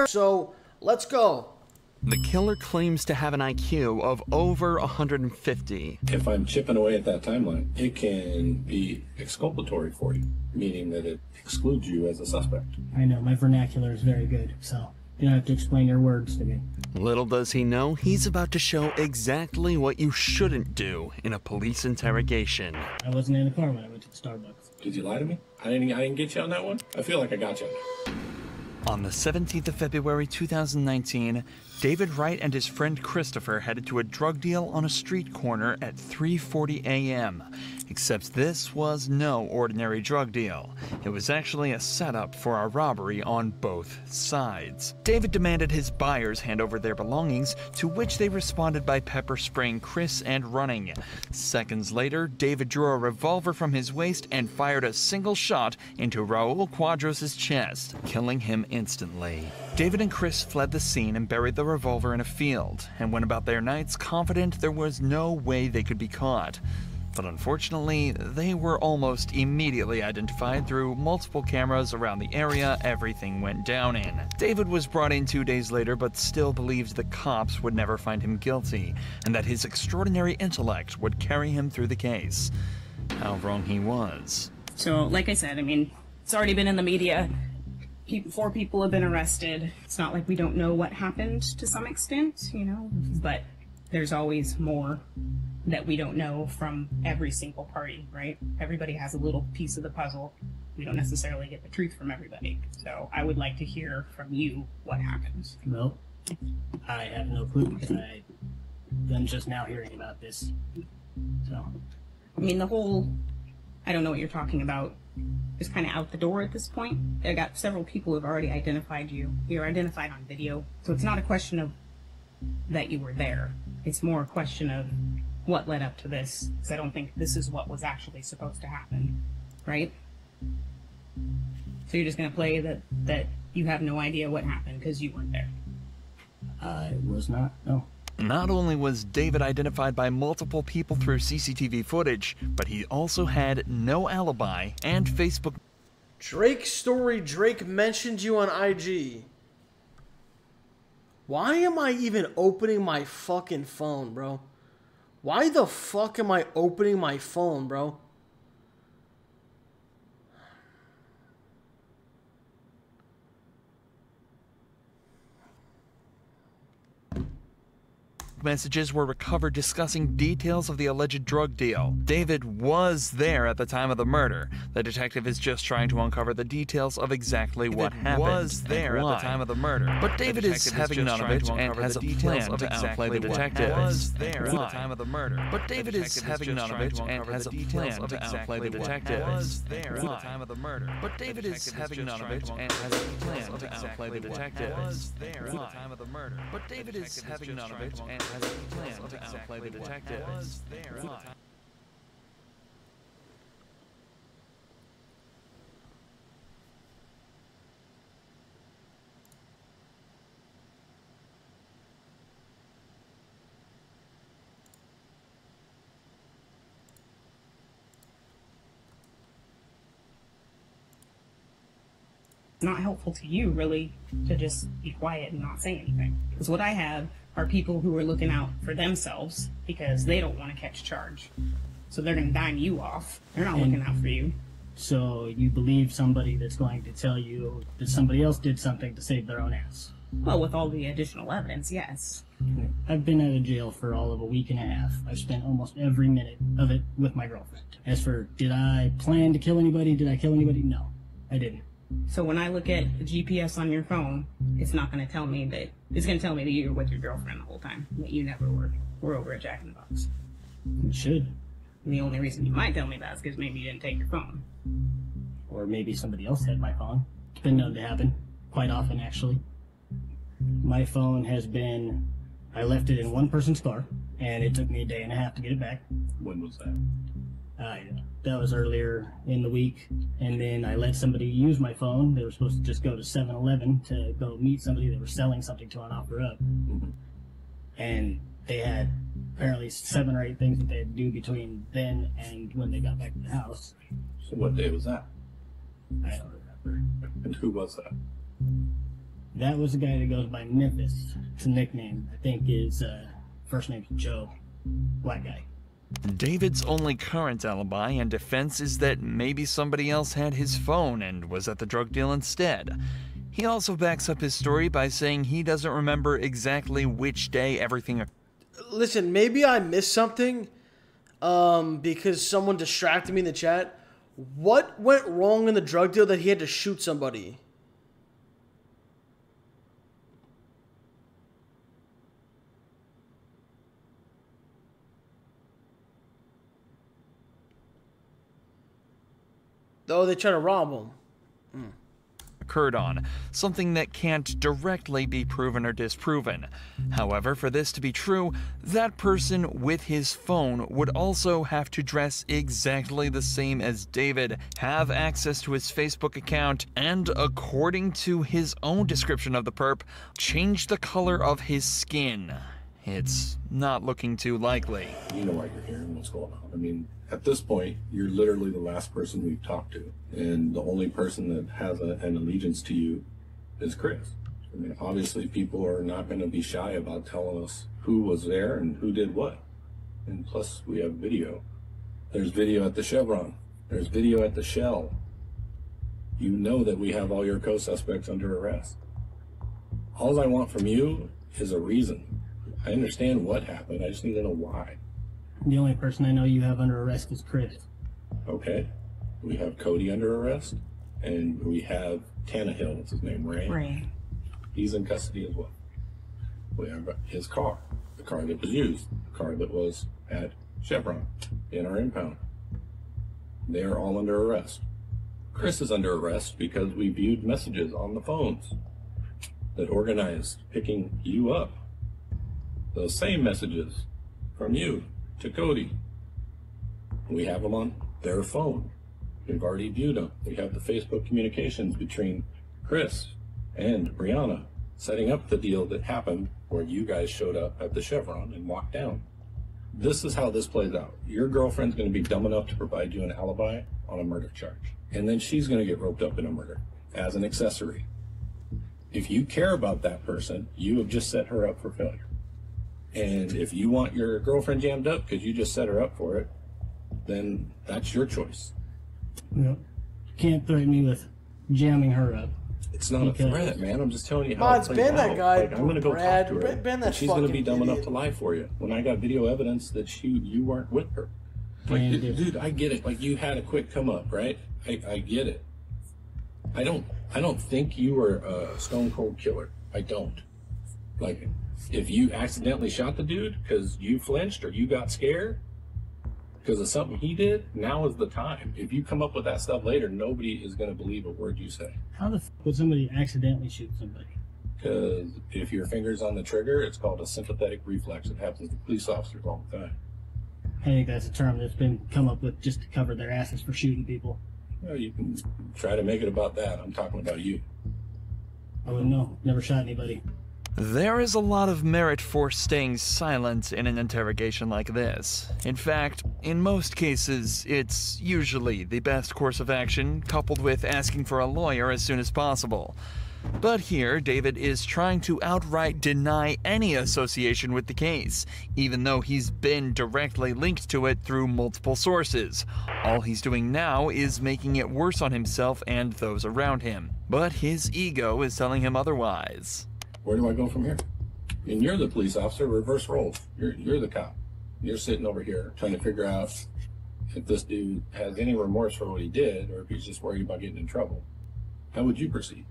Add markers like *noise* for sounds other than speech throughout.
fire. So let's go. The killer claims to have an IQ of over 150. If I'm chipping away at that timeline, it can be exculpatory for you, meaning that it excludes you as a suspect. I know, my vernacular is very good, so you don't have to explain your words to me. Little does he know, he's about to show exactly what you shouldn't do in a police interrogation. I wasn't in the car when I went to the Starbucks. Did you lie to me? I didn't. I didn't get you on that one. I feel like I got you. On the 17th of February 2019, David Wright and his friend Christopher headed to a drug deal on a street corner at 3:40 a.m. Except this was no ordinary drug deal. It was actually a setup for a robbery on both sides. David demanded his buyers hand over their belongings, to which they responded by pepper spraying Chris and running. Seconds later, David drew a revolver from his waist and fired a single shot into Raul Quadros' chest, killing him instantly. David and Chris fled the scene and buried the revolver in a field, and went about their nights confident there was no way they could be caught. But unfortunately, they were almost immediately identified through multiple cameras around the area everything went down in. David was brought in two days later, but still believed the cops would never find him guilty, and that his extraordinary intellect would carry him through the case. How wrong he was. So, like I said, I mean, it's already been in the media. Four people have been arrested. It's not like we don't know what happened to some extent, you know, but there's always more that we don't know from every single party, right? Everybody has a little piece of the puzzle. We don't necessarily get the truth from everybody. So, I would like to hear from you what happens. Well, I have no clue. I, I'm just now hearing about this. So, I mean, the whole I don't know what you're talking about is kind of out the door at this point. I got several people who've already identified you. You're identified on video. So it's not a question of that you were there. It's more a question of what led up to this. Because I don't think this is what was actually supposed to happen. Right? So you're just going to play that, that you have no idea what happened because you weren't there. I was not. No. Not only was David identified by multiple people through CCTV footage, but he also had no alibi and Facebook. Drake story Drake mentioned you on IG. Why am I even opening my fucking phone, bro? Why the fuck am I opening my phone, bro? Messages were recovered discussing details of the alleged drug deal. David was there at the time of the murder. The detective is just trying to uncover the details of exactly what happened. Was there at the time of the murder. But David is having none of it and has a plan to outplay the detective. Was there at the time of the murder. But David is having none of it and has a plan to outplay the detective. Was there at the time of the murder. But David is having none of it and has a plan to outplay the detective. Was there at the time of the murder. But David is having none of it and has a plan to outplay the detective. Not helpful to you really to just be quiet and not say anything. Because what I have are people who are looking out for themselves because they don't want to catch charge. So they're going to dime you off. They're not looking out for you. So you believe somebody that's going to tell you that somebody else did something to save their own ass? Well, with all the additional evidence, yes. I've been out of jail for all of a week and a half. I've spent almost every minute of it with my girlfriend. As for did I plan to kill anybody? Did I kill anybody? No, I didn't. So when I look at the GPS on your phone, it's not going to tell me that. It's going to tell me that you were with your girlfriend the whole time. That you never were. Were over at Jack in the Box. It should. And the only reason you might tell me that is because maybe you didn't take your phone. Or maybe somebody else had my phone. It's been known to happen. Quite often, actually. My phone has been. I left it in one person's car, and it took me a day and a half to get it back. When was that? Uh, that was earlier in the week. And then I let somebody use my phone. They were supposed to just go to 7 Eleven to go meet somebody that was selling something to an offer up. And they had apparently seven or eight things that they had to do between then and when they got back to the house. So what day was that? I don't remember. And who was that? That was the guy that goes by Memphis. It's a nickname. I think his uh, first name's Joe. Black guy. David's only current alibi and defense is that maybe somebody else had his phone and was at the drug deal instead. He also backs up his story by saying he doesn't remember exactly which day everything. Listen, maybe I missed something um, because someone distracted me in the chat. What went wrong in the drug deal that he had to shoot somebody? Oh, they try to rob him. occurred on, something that can't directly be proven or disproven. However, for this to be true, that person with his phone would also have to dress exactly the same as David, have access to his Facebook account, and according to his own description of the perp, change the color of his skin. It's not looking too likely. You know why you're here and what's going on. I mean, at this point, you're literally the last person we've talked to, and the only person that has a, an allegiance to you is Chris. I mean, obviously, people are not going to be shy about telling us who was there and who did what. And plus, we have video. There's video at the Chevron. There's video at the Shell. You know that we have all your co-suspects under arrest. All I want from you is a reason. I understand what happened. I just need to know why. The only person I know you have under arrest is Chris. Okay. We have Cody under arrest, and we have Tannehill. What's his name? Ray. Ray. He's in custody as well. We have his car, the car that was used, the car that was at Chevron in our impound. They are all under arrest. Chris is under arrest because we viewed messages on the phones that organized picking you up. Those same messages from you to Cody. We have them on their phone. We've already viewed them. We have the Facebook communications between Chris and Brianna setting up the deal that happened where you guys showed up at the Chevron and walked down. This is how this plays out. Your girlfriend's going to be dumb enough to provide you an alibi on a murder charge. And then she's going to get roped up in a murder as an accessory. If you care about that person, you have just set her up for failure. And if you want your girlfriend jammed up because you just set her up for it, then that's your choice. You know, can't threaten me with jamming her up. It's not a threat, man. I'm just telling you how Mods, it plays ban that guy, Like, I'm gonna go Brad. talk to her. Ban- ban that and she's gonna be fucking dumb enough to lie for you. When I got video evidence that she you weren't with her. Like, And dude, dude, I get it. Like you had a quick come up, right? I, I get it. I don't I don't think you were a stone cold killer. I don't. Like if you accidentally shot the dude because you flinched or you got scared because of something he did, now is the time. If you come up with that stuff later, nobody is going to believe a word you say. How the f- would somebody accidentally shoot somebody? Because if your finger's on the trigger, it's called a sympathetic reflex. It happens to police officers all the time. I think that's a term that's been come up with just to cover their asses for shooting people. Know, you can try to make it about that. I'm talking about you. I wouldn't know. Never shot anybody. There is a lot of merit for staying silent in an interrogation like this. In fact, in most cases, it's usually the best course of action, coupled with asking for a lawyer as soon as possible. But here, David is trying to outright deny any association with the case, even though he's been directly linked to it through multiple sources. All he's doing now is making it worse on himself and those around him. But his ego is telling him otherwise. Where do I go from here? And you're the police officer. Reverse roles. You're you're the cop. You're sitting over here trying to figure out if this dude has any remorse for what he did, or if he's just worried about getting in trouble. How would you proceed?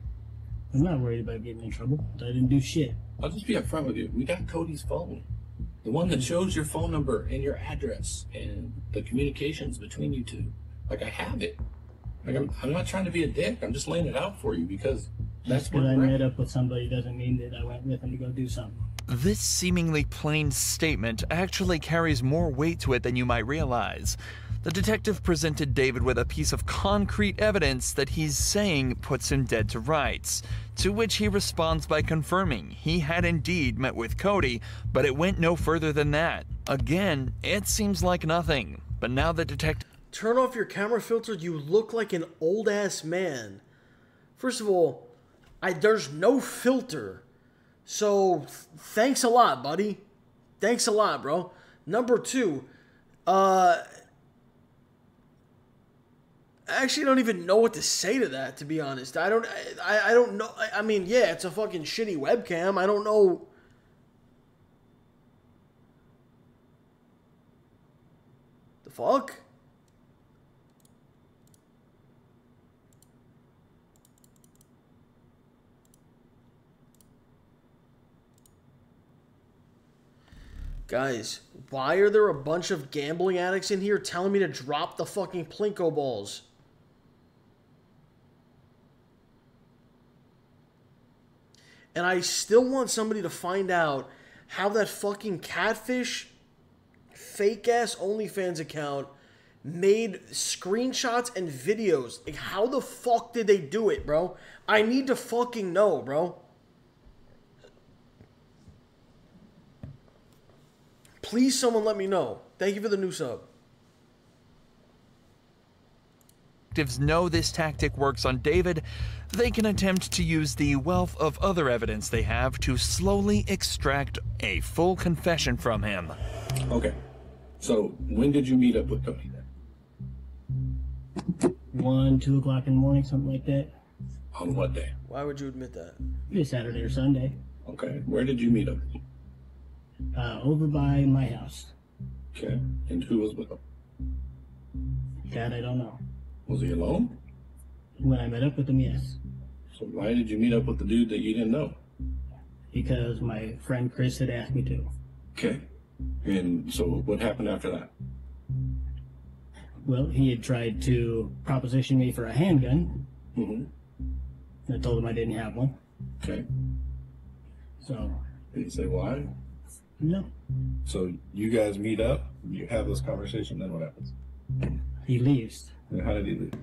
I'm not worried about getting in trouble. I didn't do shit. I'll just be upfront with you. We got Cody's phone. The one that shows your phone number and your address and the communications between you two. Like I have it. Like I'm, I'm not trying to be a dick. I'm just laying it out for you because Just because I met up with somebody doesn't mean that I went with them to go do something. This seemingly plain statement actually carries more weight to it than you might realize. The detective presented David with a piece of concrete evidence that he's saying puts him dead to rights, to which he responds by confirming he had indeed met with Cody, but it went no further than that. Again, it seems like nothing, but now the detective Turn off your camera filter. You look like an old ass man. First of all, I there's no filter. So th- thanks a lot, buddy. Thanks a lot, bro. Number two, uh, I actually don't even know what to say to that. To be honest, I don't. I, I don't know. I, I mean, yeah, it's a fucking shitty webcam. I don't know. The fuck? Guys, why are there a bunch of gambling addicts in here telling me to drop the fucking Plinko balls? And I still want somebody to find out how that fucking catfish fake ass OnlyFans account made screenshots and videos. Like, how the fuck did they do it, bro? I need to fucking know, bro. Please, someone let me know. Thank you for the new sub. detectives know this tactic works on David, they can attempt to use the wealth of other evidence they have to slowly extract a full confession from him. Okay. So when did you meet up with Cody then? One, two o'clock in the morning, something like that. On what day? Why would you admit that? Maybe Saturday or Sunday. Okay. Where did you meet up? Uh, over by my house. Okay. And who was with him? That I don't know. Was he alone? When I met up with him, yes. So why did you meet up with the dude that you didn't know? Because my friend Chris had asked me to. Okay. And so what happened after that? Well, he had tried to proposition me for a handgun. Mm-hmm. I told him I didn't have one. Okay. So, Did he say why? No. So you guys meet up, you have this conversation, then what happens? He leaves. And how did he leave?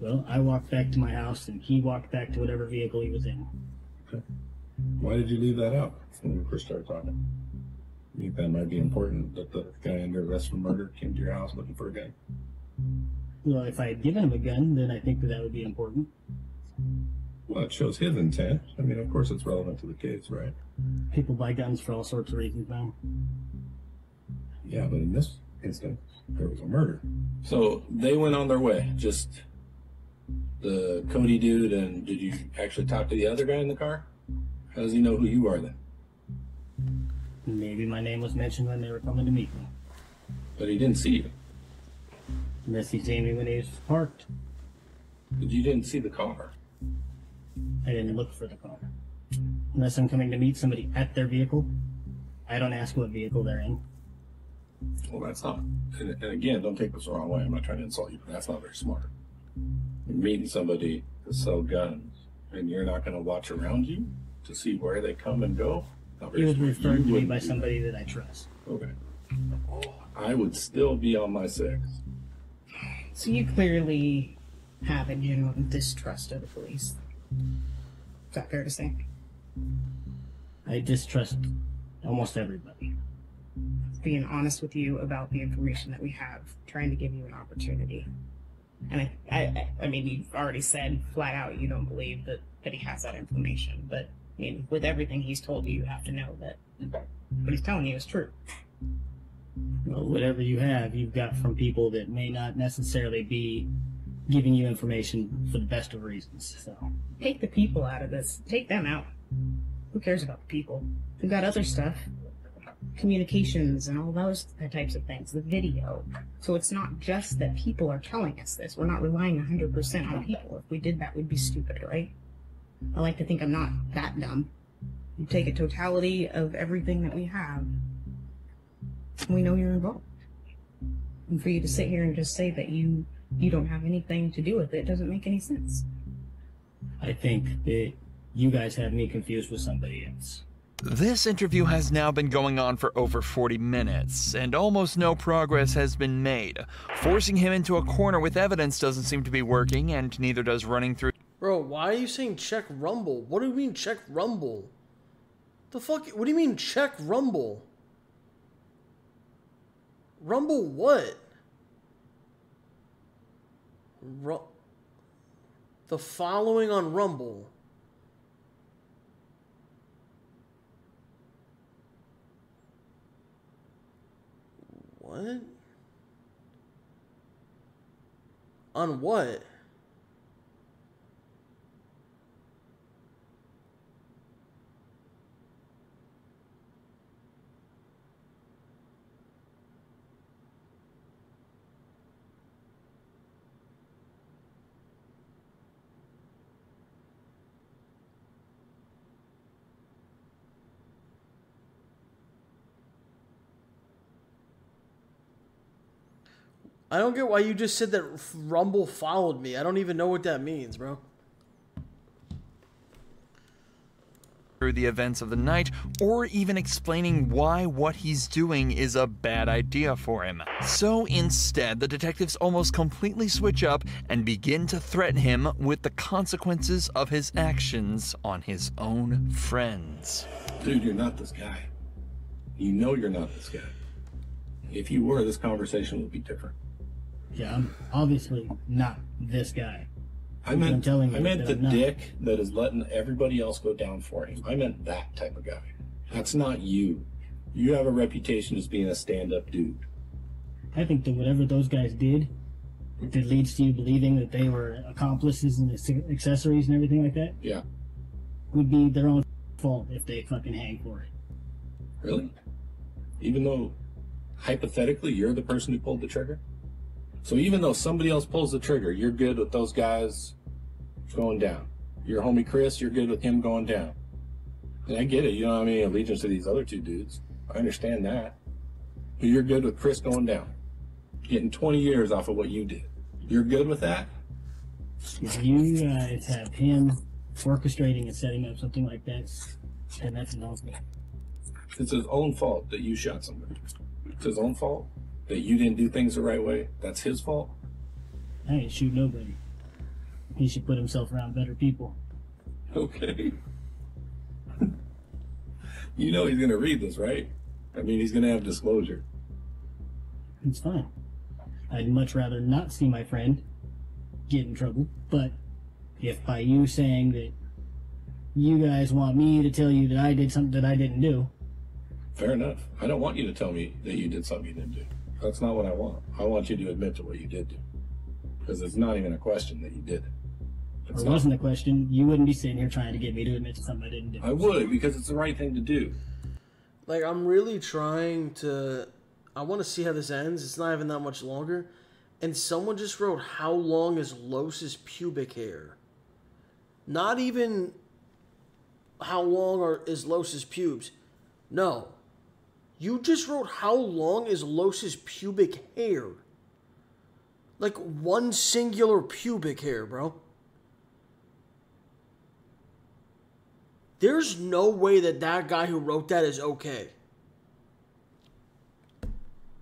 Well, I walked back to my house and he walked back to whatever vehicle he was in. Okay. Why did you leave that out when we first started talking? You think that might be important that the guy under arrest for murder came to your house looking for a gun? Well, if I had given him a gun, then I think that that would be important. Well, it shows his intent. I mean, of course, it's relevant to the case, right? People buy guns for all sorts of reasons now. Yeah, but in this instance, there was a murder. So they went on their way. Just the Cody dude, and did you actually talk to the other guy in the car? How does he know who you are then? Maybe my name was mentioned when they were coming to meet me. But he didn't see you. Unless he seen me when he was parked. But you didn't see the car. I didn't look for the car. Unless I'm coming to meet somebody at their vehicle, I don't ask what vehicle they're in. Well, that's not. And, and again, don't take this the wrong way. I'm not trying to insult you, but that's not very smart. You're meeting somebody to sell guns, and you're not going to watch around you to see where they come and go. Not very He was smart. referred You to me by somebody that I trust. Okay. I would still be on my six. So you clearly have a general distrust of the police. Is that fair to say? I distrust almost everybody. Being honest with you about the information that we have, trying to give you an opportunity. And I, I, I- mean, you've already said flat out you don't believe that, that he has that information. But I mean, with everything he's told you, you have to know that what he's telling you is true. Well, whatever you have, you've got from people that may not necessarily be giving you information for the best of reasons. So, Take the people out of this. Take them out. Who cares about people? We've got other stuff. Communications and all those types of things. The video. So it's not just that people are telling us this. We're not relying 100% on people. If we did that, we'd be stupid, right? I like to think I'm not that dumb. You take a totality of everything that we have. We know you're involved. And for you to sit here and just say that you you don't have anything to do with it doesn't make any sense. I think that you guys have me confused with somebody else. This interview has now been going on for over 40 minutes, and almost no progress has been made. Forcing him into a corner with evidence doesn't seem to be working, and neither does running through Bro, why are you saying check Rumble? What do you mean check Rumble? The fuck? What do you mean check Rumble? Rumble what? Ru- the following on Rumble. What? On what? I don't get why you just said that Rumble followed me. I don't even know what that means, bro. through the events of the night, or even explaining why what he's doing is a bad idea for him. So instead, the detectives almost completely switch up and begin to threaten him with the consequences of his actions on his own friends. Dude, you're not this guy. You know you're not this guy. If you were, this conversation would be different. Yeah, I'm obviously not this guy. I meant, I'm telling you I meant the I'm dick that is letting everybody else go down for him. I meant that type of guy. That's not you. You have a reputation as being a stand-up dude. I think that whatever those guys did that leads to you believing that they were accomplices and accessories and everything like that Yeah. would be their own fault if they fucking hang for it. Really? Even though hypothetically you're the person who pulled the trigger? So even though somebody else pulls the trigger, you're good with those guys going down. Your homie Chris, you're good with him going down. And I get it, you know what I mean? allegiance to these other two dudes. I understand that. But you're good with Chris going down. Getting 20 years off of what you did. You're good with that? If you guys have him orchestrating and setting up something like that, then that's an awful. It's his own fault that you shot somebody. It's his own fault that you didn't do things the right way. That's his fault. I ain't shoot nobody. He should put himself around better people. Okay. *laughs* you know he's gonna read this, right? I mean, he's gonna have disclosure. It's fine. I'd much rather not see my friend get in trouble, but if by you saying that you guys want me to tell you that I did something that I didn't do, Fair enough. I don't want you to tell me that you did something you didn't do. That's not what I want. I want you to admit to what you did do. Because it's not even a question that you did it. It's or wasn't a question, you wouldn't be sitting here trying to get me to admit to something I didn't do. I would because it's the right thing to do. Like I'm really trying to. I want to see how this ends. It's not even that much longer, and someone just wrote, "How long is Los's pubic hair?" Not even. How long are is Los's pubes? No. You just wrote, "How long is Los's pubic hair?" Like one singular pubic hair, bro. There's no way that that guy who wrote that is okay.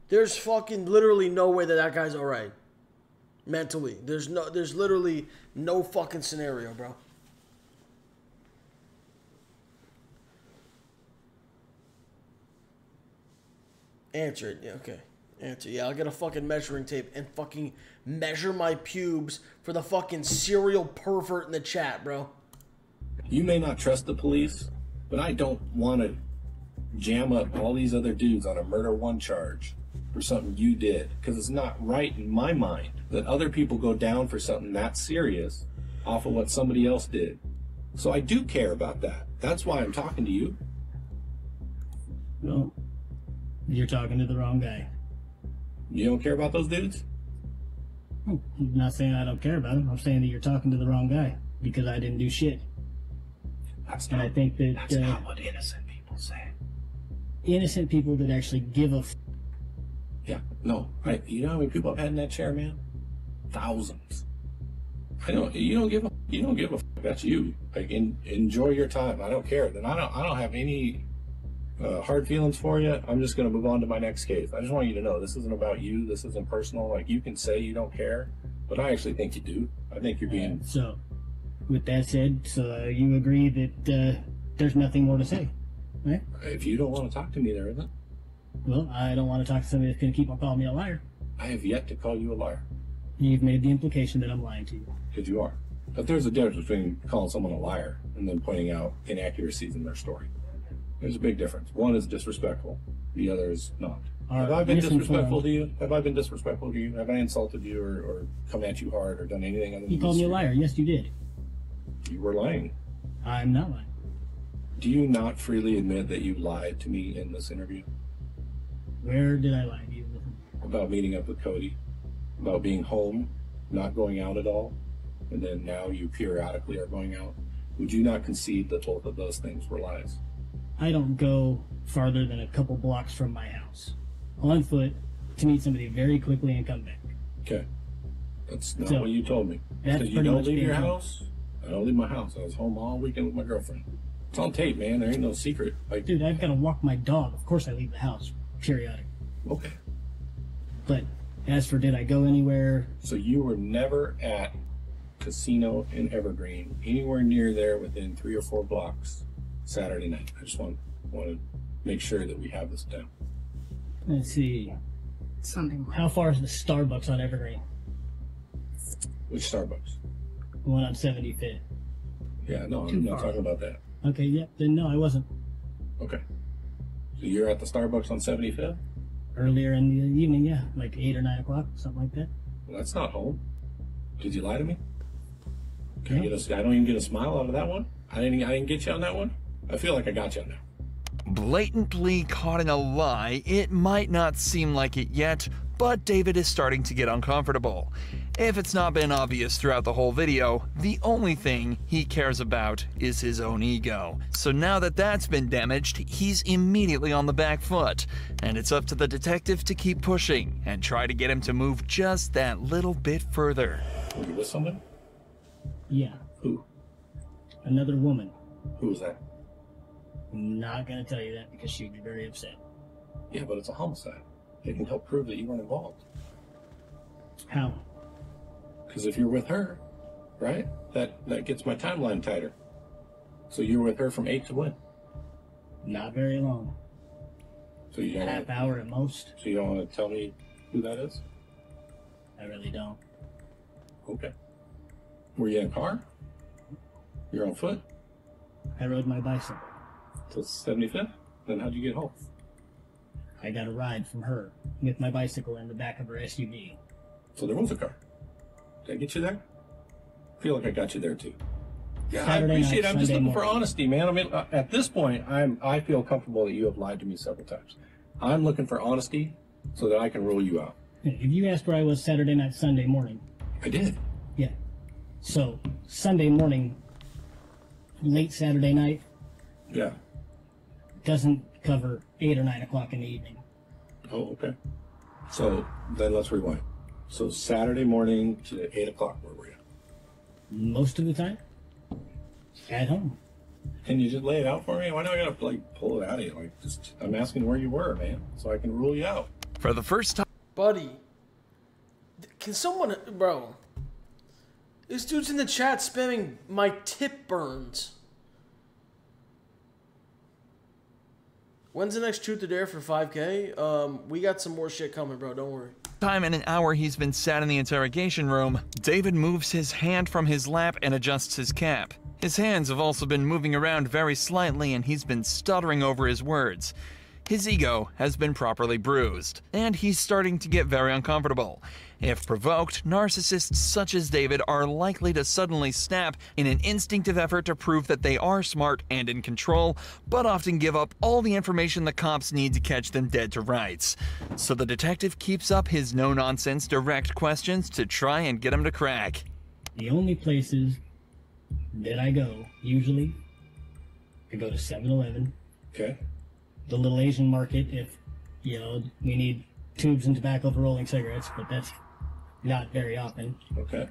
There's fucking literally no way that that guy's all right. Mentally. There's no there's literally no fucking scenario, bro. Answer it. Yeah, okay. Answer. Yeah, I'll get a fucking measuring tape and fucking measure my pubes for the fucking serial pervert in the chat, bro. You may not trust the police, but I don't want to jam up all these other dudes on a murder one charge for something you did. Because it's not right in my mind that other people go down for something that serious off of what somebody else did. So I do care about that. That's why I'm talking to you. Well, you're talking to the wrong guy. You don't care about those dudes? I'm not saying I don't care about them. I'm saying that you're talking to the wrong guy because I didn't do shit. That's And I think that that's uh, not what innocent people say. innocent people that actually give a f- Yeah, no. I, you know how many people I've had in that chair, man? Thousands. I don't. You don't give a. You don't give a. F- that's you. Like, in, enjoy your time. I don't care. Then I don't. I don't have any uh, hard feelings for you. I'm just gonna move on to my next case. I just want you to know this isn't about you. This isn't personal. Like you can say you don't care, but I actually think you do. I think you're being. So, with that said, so uh, you agree that uh, there's nothing more to say, right? If you don't want to talk to me, there isn't. Well, I don't want to talk to somebody that's going to keep on calling me a liar. I have yet to call you a liar. You've made the implication that I'm lying to you. Because you are. But there's a difference between calling someone a liar and then pointing out inaccuracies in their story. There's a big difference. One is disrespectful, the other is not. Have I been disrespectful to you? Have I been disrespectful to you? Have I insulted you or, or come at you hard or done anything other than You called me a liar. Yes, you did. You were lying. I'm not lying. Do you not freely admit that you lied to me in this interview Where did I lie to you? about meeting up with Cody, about being home, not going out at all, and then now you periodically are going out? Would you not concede that both of those things were lies? I don't go farther than a couple blocks from my house on foot to meet somebody very quickly and come back. Okay. That's not So, what you told me. that's Because you pretty don't much leave being your home. house. I don't leave my house. I was home all weekend with my girlfriend. It's on tape, man. There ain't no secret. Like, Dude, I've got to walk my dog. Of course, I leave the house periodic. okay. But as for did I go anywhere? So you were never at casino in Evergreen, anywhere near there within three or four blocks Saturday night. I just want want to make sure that we have this down. Let's see. Sunday morning. How far is the Starbucks on Evergreen? Which Starbucks? The one on 75th. Yeah, no, Too I'm not far. talking about that. Okay, yep. Then no, I wasn't. Okay. So you're at the Starbucks on 75th? Earlier in the evening, yeah, like 8 or 9 o'clock, something like that. Well, that's not home. Did you lie to me? Can I No. get a, I don't even get a smile out of that one. I didn't. I didn't get you on that one. I feel like I got you on that. Blatantly caught in a lie, it might not seem like it yet, but David is starting to get uncomfortable. If it's not been obvious throughout the whole video, the only thing he cares about is his own ego. So now that that's been damaged, he's immediately on the back foot, and it's up to the detective to keep pushing and try to get him to move just that little bit further. Were you with someone? Yeah, Who? another woman. Who was that? I'm not gonna tell you that because she'd be very upset. Yeah, but it's a homicide. They can help prove that you weren't involved. How? Because if you're with her, right, that that gets my timeline tighter. So you were with her from eight to when? Not very long. So you don't. Half Wanna, hour at most. so you don't want to tell me who that is? I really don't. Okay. Were you in a car? You're on foot I rode my bicycle. To 75th. Then how'd you get home? I got a ride from her with my bicycle in the back of her SUV. So there was a car. Did I get you there? I feel like I got you there too. Yeah, Saturday I appreciate night, it. I'm just Sunday looking for honesty, man. I mean, uh, at this point, I'm I feel comfortable that you have lied to me several times. I'm looking for honesty so that I can rule you out. If you asked where I was Saturday night, Sunday morning, I did. yeah. So Sunday morning, late Saturday night Yeah. Doesn't cover eight or nine o'clock in the evening. Oh, okay. So then let's rewind. So Saturday morning to eight o'clock, where were you? Most of the time, at home. Can you just lay it out for me? Why do I gotta like pull it out of you? Like, just I'm asking where you were, man, so I can rule you out. For the first time, Buddy, can someone, bro? This dude's in the chat spamming my tip burns. When's the next truth or dare for 5K? Um, we got some more shit coming, bro. Don't worry. time in an hour he's been sat in the interrogation room, David moves his hand from his lap and adjusts his cap. His hands have also been moving around very slightly and he's been stuttering over his words. His ego has been properly bruised, and he's starting to get very uncomfortable. If provoked, narcissists such as David are likely to suddenly snap in an instinctive effort to prove that they are smart and in control, but often give up all the information the cops need to catch them dead to rights. So the detective keeps up his no nonsense, direct questions to try and get him to crack. The only places that I go, usually, I go to 7 Eleven, Okay. The little Asian market if, you know, we need tubes and tobacco for rolling cigarettes, but that's not very often. Okay.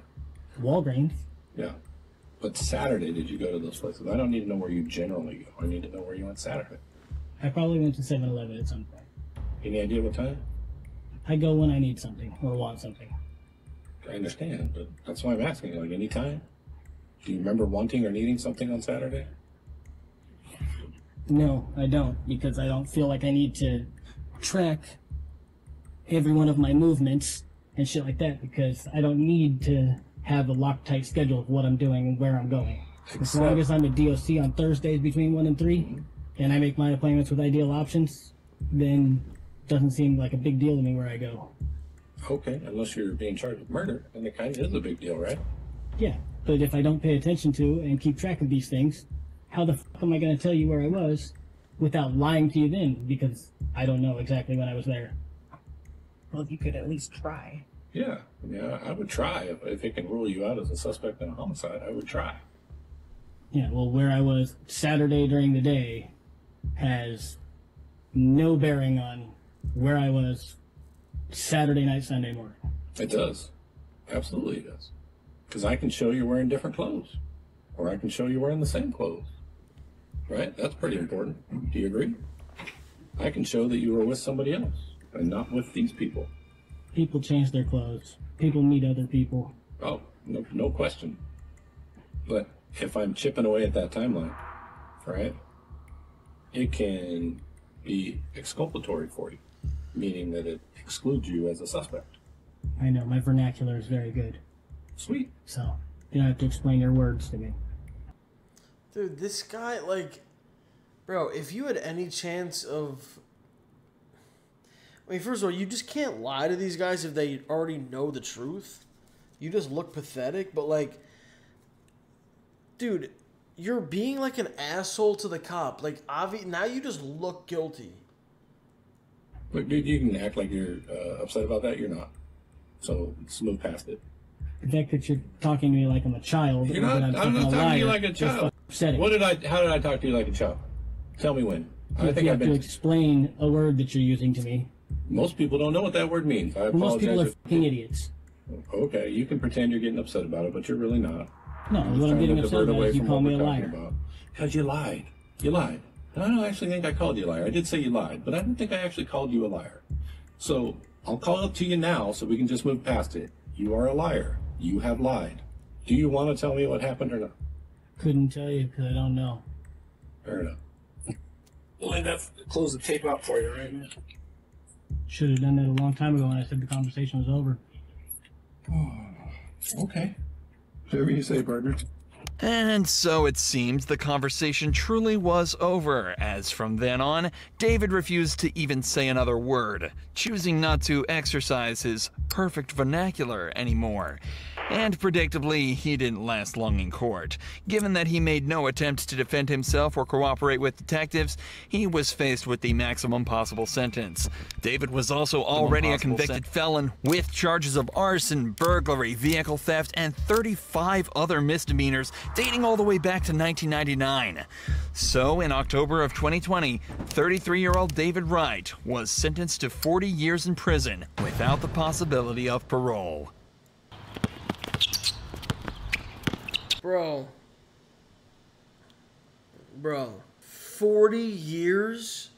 Walgreens, Yeah. But Saturday, did you go to those places? I don't need to know where you generally go. I need to know where you went Saturday. I probably went to 7 Eleven at some point. Any idea what time? I go when I need something or want something. I understand, but that's why I'm asking. Like any time? Do you remember wanting or needing something on Saturday? No, I don't, because I don't feel like I need to track every one of my movements and shit like that, because I don't need to have a Loctite schedule of what I'm doing and where I'm going. As long as I'm at DOC on Thursdays between 1 and 3, and I make my appointments with Ideal Options, then doesn't seem like a big deal to me where I go. Okay, unless you're being charged with murder, then it kind of is a big deal, right? Yeah, but if I don't pay attention to and keep track of these things, how the fuck am I going to tell you where I was without lying to you then? Because I don't know exactly when I was there. Well, if you could at least try. Yeah, yeah, I would try. If, if it can rule you out as a suspect in a homicide, I would try. Yeah, well, where I was Saturday during the day has no bearing on where I was Saturday night, Sunday morning. It does. Absolutely it does. Because I can show you wearing different clothes. Or I can show you wearing the same clothes. Right? That's pretty important. Do you agree? I can show that you were with somebody else and not with these people. People change their clothes. People meet other people. Oh, no, no question. But if I'm chipping away at that timeline, right, it can be exculpatory for you, meaning that it excludes you as a suspect. I know, my vernacular is very good. Sweet. So, you don't have to explain your words to me. Dude, this guy, like, bro, if you had any chance of. I mean, first of all, you just can't lie to these guys if they already know the truth. You just look pathetic, but, like, dude, you're being like an asshole to the cop. Like, obvi- now you just look guilty. Look, dude, you can act like you're uh, upset about that. You're not. So let's move past it. The fact that you're talking to me like I'm a child, You're not. I'm, I'm not fucking talking to you like a child. Upsetting. What did I? How did I talk to you like a child? Tell me when. I think you I've have to explain a word that you're using to me. Most people don't know what that word means. I Most people are apologize. fucking idiots. okay, you can pretend you're getting upset about it, but you're really not. No, I'm what I'm getting upset about is you call me a liar. Because you lied. You lied. And I don't actually think I called you a liar. I did say you lied, but I don't think I actually called you a liar. So I'll call it to you now so we can just move past it. You are a liar. You have lied. Do you want to tell me what happened or not? Couldn't tell you because I don't know. Fair enough. end up close the tape out for you right now. Should have done that a long time ago when I said the conversation was over. *sighs* Okay. Whatever you say, partner. And so it seems the conversation truly was over, as from then on, David refused to even say another word, choosing not to exercise his perfect vernacular anymore. And predictably, he didn't last long in court. Given that he made no attempt to defend himself or cooperate with detectives, he was faced with the maximum possible sentence. David was also already a convicted felon with charges of arson, burglary, vehicle theft, and 35 other misdemeanors dating all the way back to 1999. So, in October of 2020, 33 year old David Wright was sentenced to 40 years in prison without the possibility of parole. Bro. Bro. 40 years?